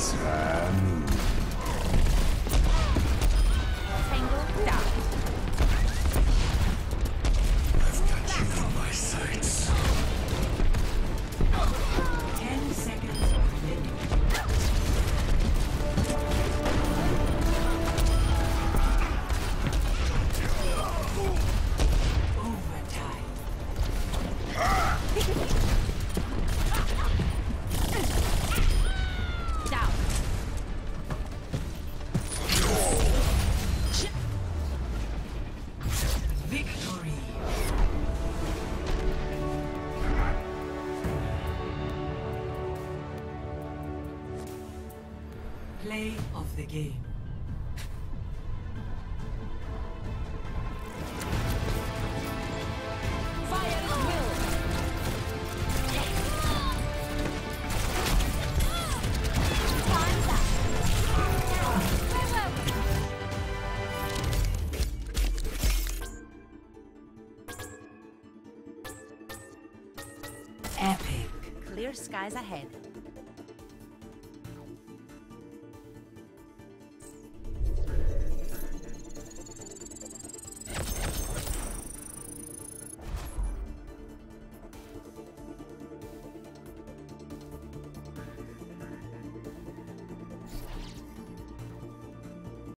Thanks. Uh, Play of the game. Fire at will. Time's up. Farewell. Epic. Clear skies ahead.